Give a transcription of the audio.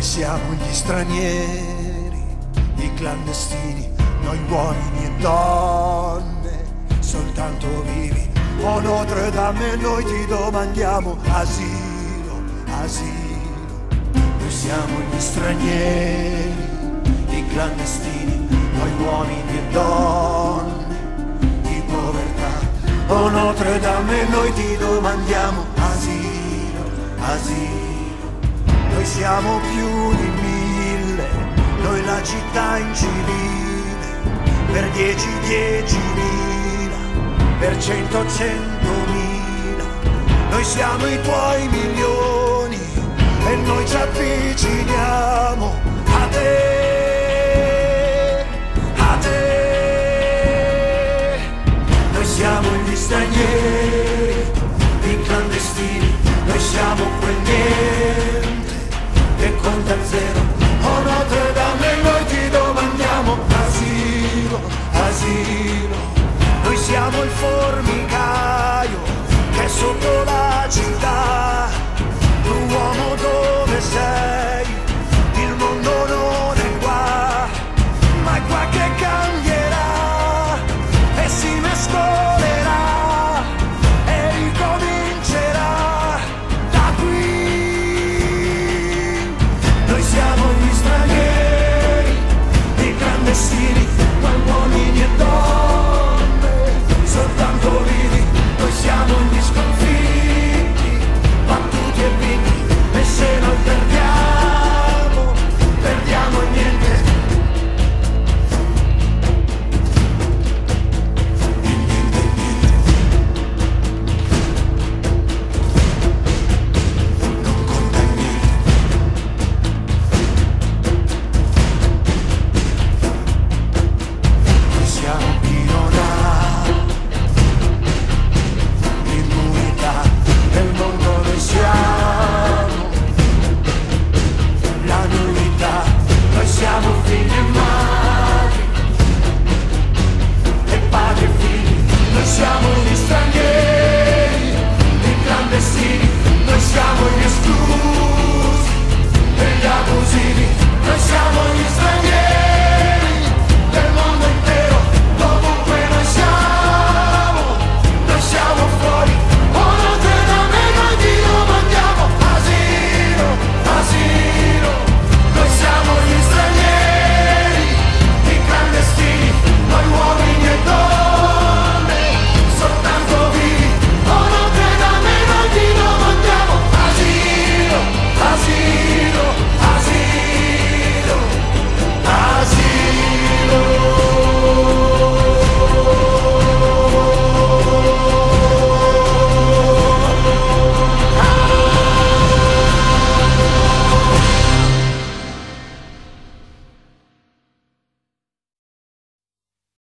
Noi siamo gli stranieri, i clandestini, noi uomini e donne, soltanto vivi. O Notre Dame, noi ti domandiamo asilo, asilo. Noi siamo gli stranieri, i clandestini, noi uomini e donne di povertà. O Notre Dame, noi ti domandiamo asilo, asilo. Noi siamo più di mille, noi la città incivile, per dieci, diecimila, per cento, centomila. Noi siamo i tuoi milioni e noi ci avviciniamo formicaio che è sotto la città. Tu uomo dove sei?